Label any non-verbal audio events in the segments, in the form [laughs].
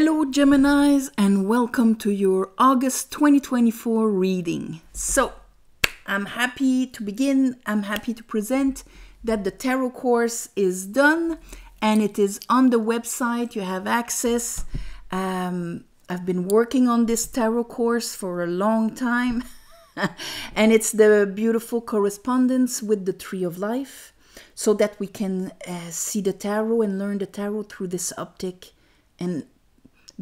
Hello, Geminis, and welcome to your August 2024 reading. So, I'm happy to begin. I'm happy to present that the tarot course is done and it is on the website. You have access. Um, I've been working on this tarot course for a long time, [laughs] and it's the beautiful correspondence with the Tree of Life so that we can uh, see the tarot and learn the tarot through this optic and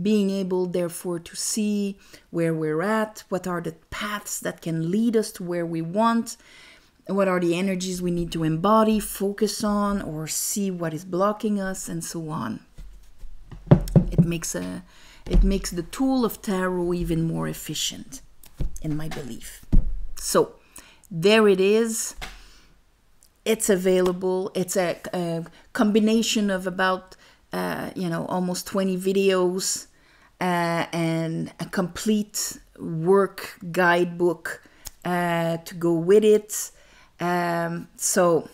being able therefore to see where we're at what are the paths that can lead us to where we want what are the energies we need to embody focus on or see what is blocking us and so on. It makes a it makes the tool of tarot even more efficient in my belief. So there it is. It's available. It's a, a combination of about uh, you know, almost 20 videos uh, and a complete work guidebook uh, to go with it. Um, so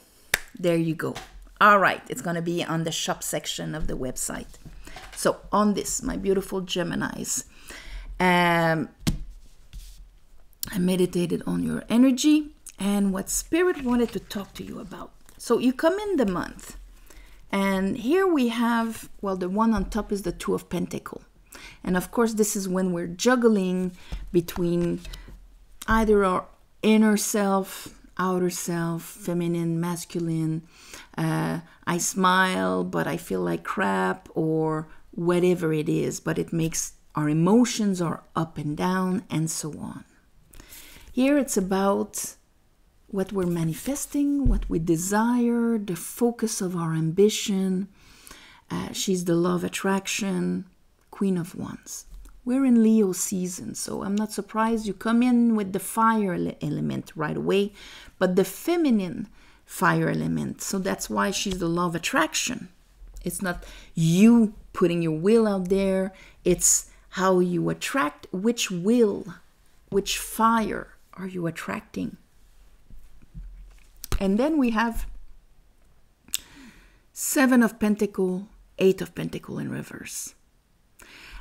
there you go. All right, it's going to be on the shop section of the website. So on this, my beautiful Geminis, um, I meditated on your energy and what Spirit wanted to talk to you about. So you come in the month and here we have, well, the one on top is the Two of Pentacle. And of course, this is when we're juggling between either our inner self, outer self, feminine, masculine, uh, I smile, but I feel like crap, or whatever it is, but it makes our emotions are up and down, and so on. Here it's about what we're manifesting, what we desire, the focus of our ambition. Uh, she's the love attraction, Queen of Wands. We're in Leo season, so I'm not surprised you come in with the fire element right away, but the feminine fire element. So that's why she's the love attraction. It's not you putting your will out there, it's how you attract which will, which fire are you attracting and then we have Seven of Pentacle, Eight of Pentacle in reverse.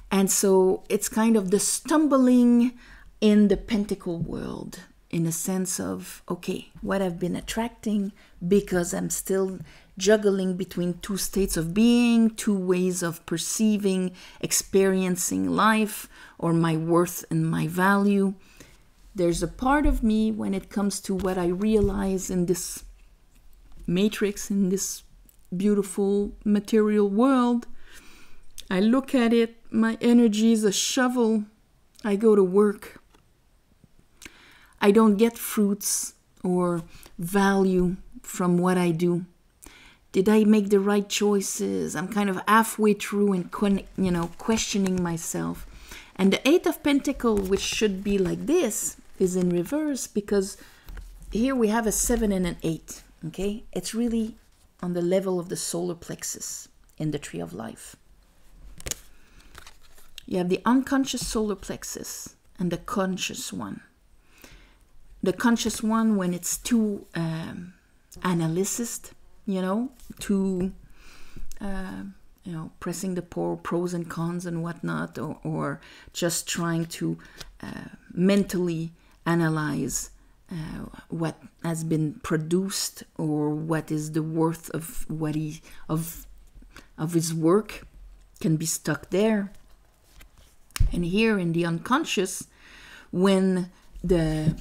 And so it's kind of the stumbling in the pentacle world in a sense of, okay, what I've been attracting because I'm still juggling between two states of being, two ways of perceiving, experiencing life, or my worth and my value there's a part of me when it comes to what I realize in this matrix, in this beautiful material world. I look at it, my energy is a shovel. I go to work. I don't get fruits or value from what I do. Did I make the right choices? I'm kind of halfway through and you know questioning myself. And the Eight of Pentacle, which should be like this, is in reverse because here we have a 7 and an 8. Okay? It's really on the level of the solar plexus in the tree of life. You have the unconscious solar plexus and the conscious one. The conscious one, when it's too um, analysis, you know, too, uh, you know, pressing the poor pros and cons and whatnot, or, or just trying to uh, mentally analyze uh, what has been produced or what is the worth of what he of of his work can be stuck there. And here in the unconscious when the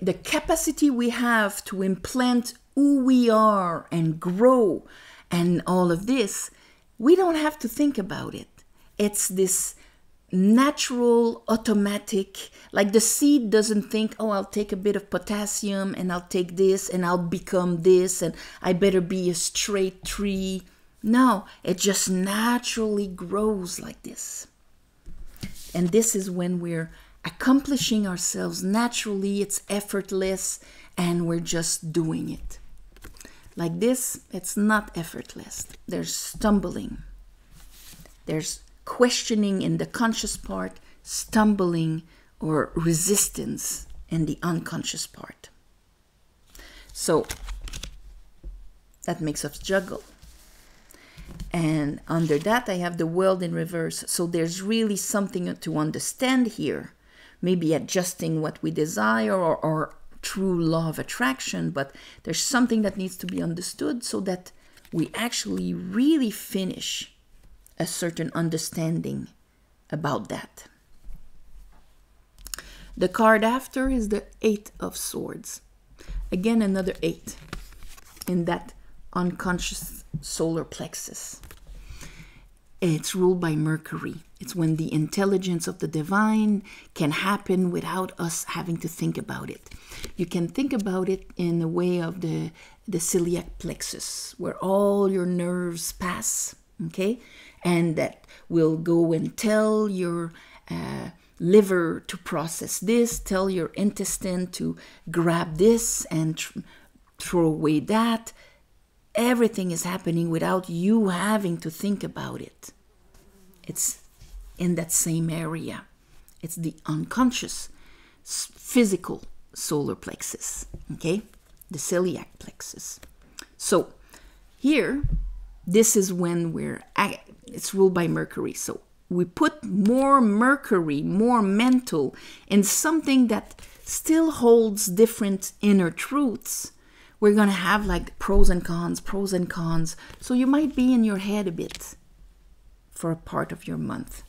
the capacity we have to implant who we are and grow and all of this we don't have to think about it. It's this natural, automatic. Like the seed doesn't think, oh, I'll take a bit of potassium and I'll take this and I'll become this and I better be a straight tree. No, it just naturally grows like this. And this is when we're accomplishing ourselves naturally, it's effortless, and we're just doing it. Like this, it's not effortless. There's stumbling. There's questioning in the conscious part, stumbling or resistance in the unconscious part. So that makes us juggle. And under that, I have the world in reverse. So there's really something to understand here. Maybe adjusting what we desire or, or true law of attraction, but there's something that needs to be understood so that we actually really finish a certain understanding about that. The card after is the Eight of Swords. Again, another eight in that unconscious solar plexus. It's ruled by Mercury. It's when the intelligence of the divine can happen without us having to think about it. You can think about it in the way of the, the celiac plexus, where all your nerves pass, okay? And that will go and tell your uh, liver to process this, tell your intestine to grab this and tr- throw away that everything is happening without you having to think about it. It's in that same area. It's the unconscious, physical solar plexus, okay? The celiac plexus. So here, this is when we're, it's ruled by Mercury. So we put more Mercury, more mental, in something that still holds different inner truths we're going to have like pros and cons, pros and cons. So you might be in your head a bit for a part of your month.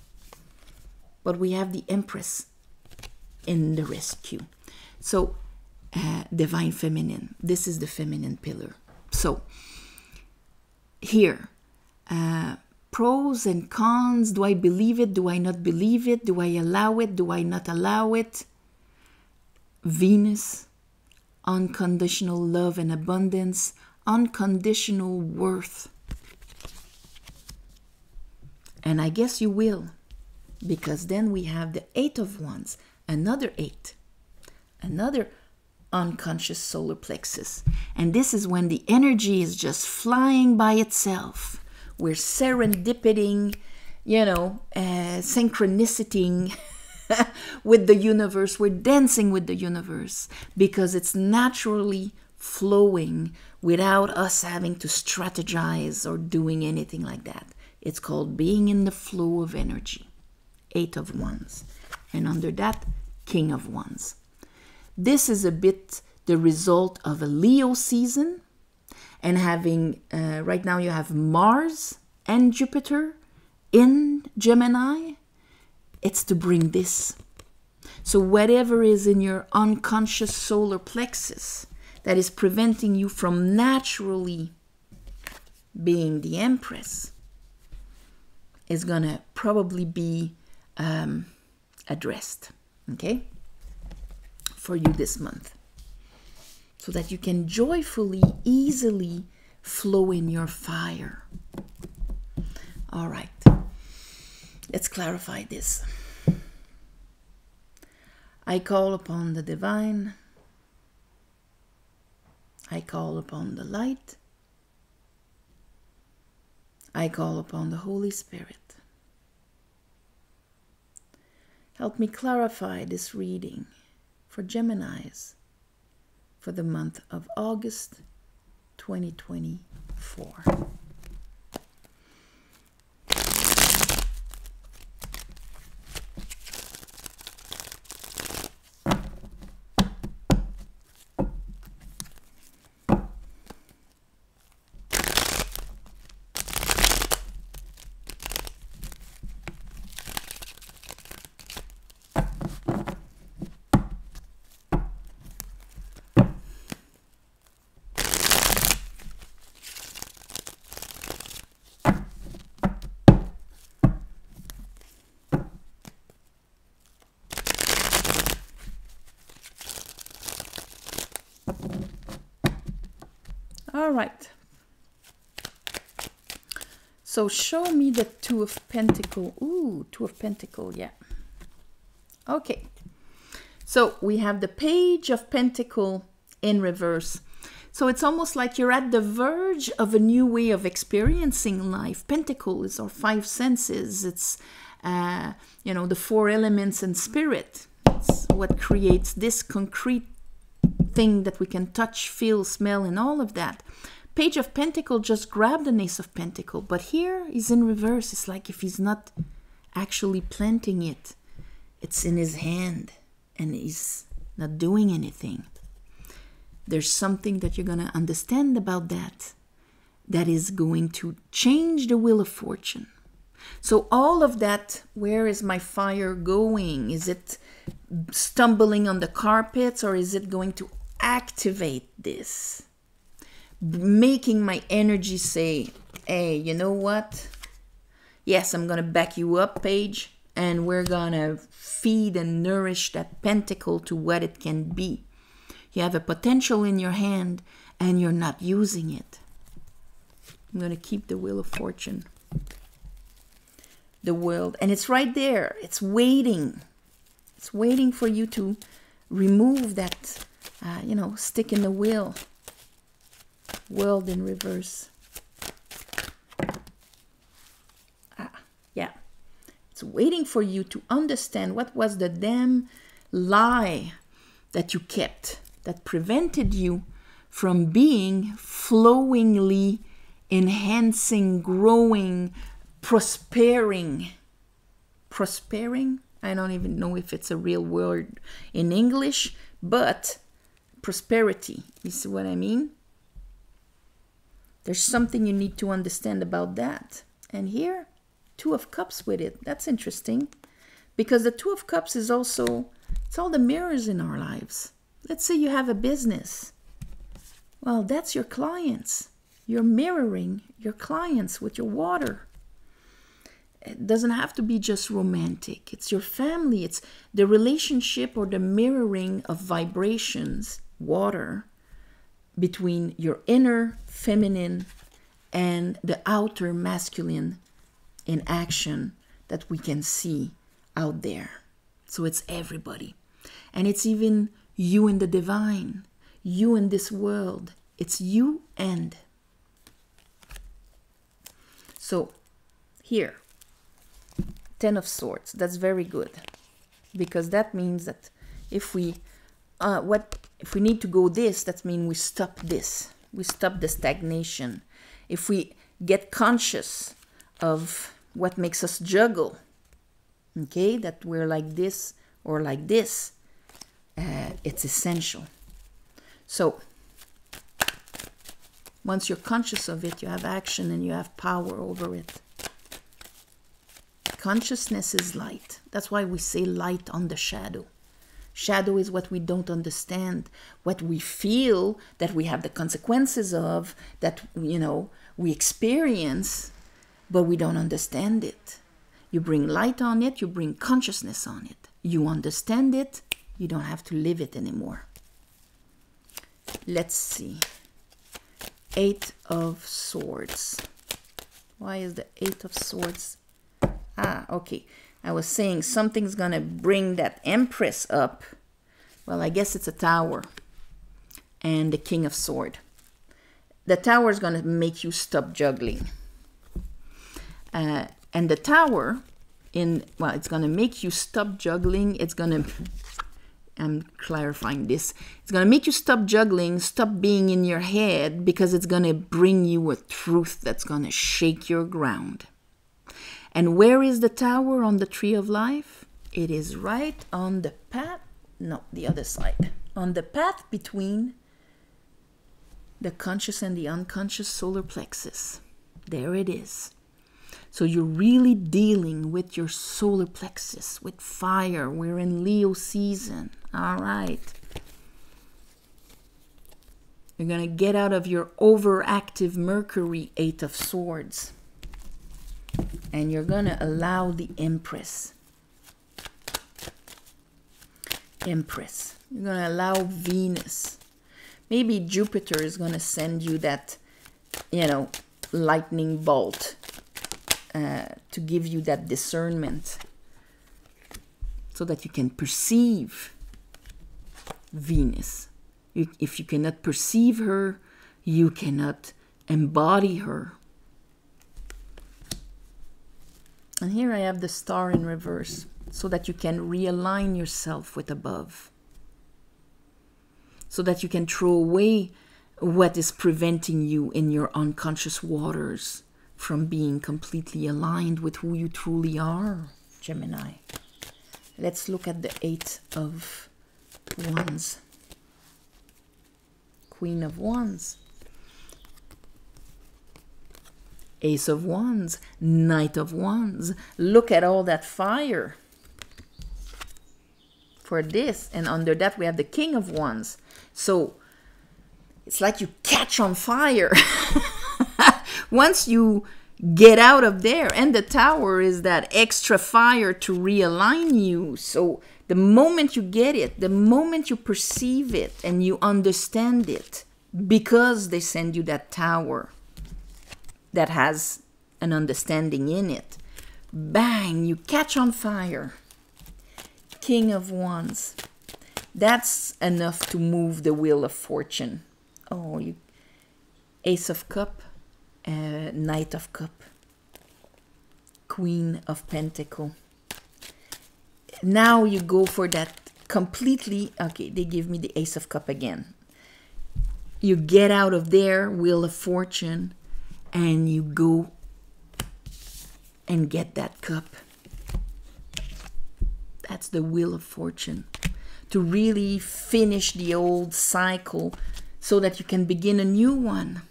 But we have the Empress in the rescue. So, uh, Divine Feminine. This is the feminine pillar. So, here, uh, pros and cons. Do I believe it? Do I not believe it? Do I allow it? Do I not allow it? Venus unconditional love and abundance, unconditional worth. And I guess you will, because then we have the Eight of Wands, another eight, another unconscious solar plexus. And this is when the energy is just flying by itself. We're serendipiting, you know, uh, synchronicity. [laughs] with the universe. We're dancing with the universe because it's naturally flowing without us having to strategize or doing anything like that. It's called being in the flow of energy. Eight of Wands. And under that, King of Wands. This is a bit the result of a Leo season and having, uh, right now, you have Mars and Jupiter in Gemini it's to bring this. So, whatever is in your unconscious solar plexus that is preventing you from naturally being the Empress is going to probably be um, addressed, okay, for you this month. So that you can joyfully, easily flow in your fire. All right. Let's clarify this. I call upon the divine. I call upon the light. I call upon the Holy Spirit. Help me clarify this reading for Geminis for the month of August 2024. All right. So show me the Two of Pentacle. Ooh, Two of Pentacle, yeah. Okay. So we have the Page of Pentacle in reverse. So it's almost like you're at the verge of a new way of experiencing life. Pentacle is our five senses. It's, uh, you know, the four elements and spirit. It's what creates this concrete thing that we can touch, feel, smell, and all of that. Page of Pentacle just grabbed an Ace of Pentacle, but here he's in reverse. It's like if he's not actually planting it, it's in his hand and he's not doing anything. There's something that you're going to understand about that that is going to change the wheel of fortune. So, all of that, where is my fire going? Is it stumbling on the carpets or is it going to activate this? Making my energy say, hey, you know what? Yes, I'm going to back you up, Page, and we're going to feed and nourish that pentacle to what it can be. You have a potential in your hand and you're not using it. I'm going to keep the Wheel of Fortune. The world, and it's right there. It's waiting. It's waiting for you to remove that, uh, you know, stick in the wheel. World in reverse. Ah, yeah. It's waiting for you to understand what was the damn lie that you kept that prevented you from being flowingly enhancing, growing, prospering. Prospering? I don't even know if it's a real word in English, but prosperity. You see what I mean? There's something you need to understand about that. And here, Two of Cups with it. That's interesting. Because the Two of Cups is also, it's all the mirrors in our lives. Let's say you have a business. Well, that's your clients. You're mirroring your clients with your water. It doesn't have to be just romantic. It's your family. It's the relationship or the mirroring of vibrations, water, between your inner feminine and the outer masculine in action that we can see out there. So it's everybody. And it's even you in the divine, you in this world. It's you and. So here, Ten of Swords, that's very good because that means that if we uh, what if we need to go this, that means we stop this. We stop the stagnation. If we get conscious of what makes us juggle, okay, that we're like this or like this, uh, it's essential. So, once you're conscious of it, you have action and you have power over it. Consciousness is light. That's why we say light on the shadow. Shadow is what we don't understand, what we feel that we have the consequences of, that, you know, we experience, but we don't understand it. You bring light on it, you bring consciousness on it. You understand it, you don't have to live it anymore. Let's see. Eight of Swords. Why is the Eight of Swords? Ah, okay. I was saying something's going to bring that Empress up. Well, I guess it's a tower. And the King of Sword. The tower is going to make you stop juggling. Uh, and the tower in well it's going to make you stop juggling it's going to I'm clarifying this. It's going to make you stop juggling, stop being in your head, because it's going to bring you a truth that's going to shake your ground. And where is the tower on the tree of life? It is right on the path, no, the other side, on the path between the conscious and the unconscious solar plexus. There it is. So you're really dealing with your solar plexus, with fire. We're in Leo season. All right. You're going to get out of your overactive Mercury, Eight of Swords. And you're going to allow the Empress. Empress. You're going to allow Venus. Maybe Jupiter is going to send you that, you know, lightning bolt uh, to give you that discernment so that you can perceive Venus. You, if you cannot perceive her, you cannot embody her. And here I have the star in reverse so that you can realign yourself with above. So that you can throw away what is preventing you in your unconscious waters from being completely aligned with who you truly are, Gemini. Let's look at the Eight of Wands. Queen of Wands. Ace of Wands, Knight of Wands. Look at all that fire. For this, and under that we have the King of Wands. So it's like you catch on fire. [laughs] Once you get out of there, and the tower is that extra fire to realign you. So the moment you get it, the moment you perceive it and you understand it, because they send you that tower that has an understanding in it, bang, you catch on fire. King of Wands. That's enough to move the wheel of fortune. Oh, you Ace of Cup, uh, Knight of Cup, Queen of Pentacle. Now you go for that completely. Okay, they give me the Ace of Cup again. You get out of there, Wheel of Fortune, and you go and get that cup. That's the Wheel of Fortune. To really finish the old cycle so that you can begin a new one.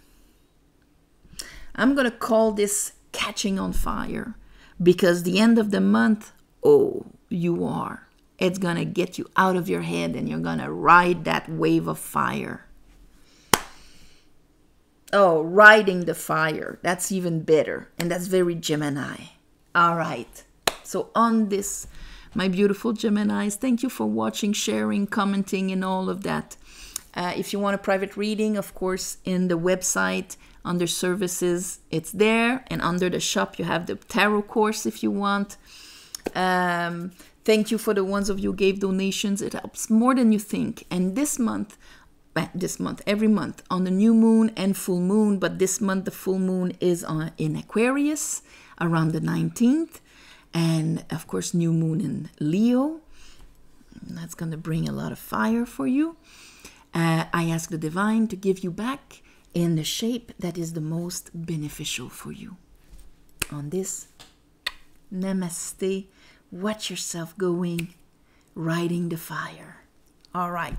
I'm going to call this catching on fire because the end of the month, oh, you are. It's going to get you out of your head and you're going to ride that wave of fire. Oh, riding the fire. That's even better. And that's very Gemini. All right. So, on this, my beautiful Geminis, thank you for watching, sharing, commenting, and all of that. Uh, if you want a private reading, of course, in the website under services, it's there. And under the shop, you have the tarot course if you want. Um, thank you for the ones of you gave donations. It helps more than you think. And this month, this month, every month, on the new moon and full moon, but this month the full moon is on, in Aquarius around the 19th. And of course, new moon in Leo. That's going to bring a lot of fire for you. Uh, I ask the divine to give you back in the shape that is the most beneficial for you. On this, namaste. Watch yourself going, riding the fire. All right.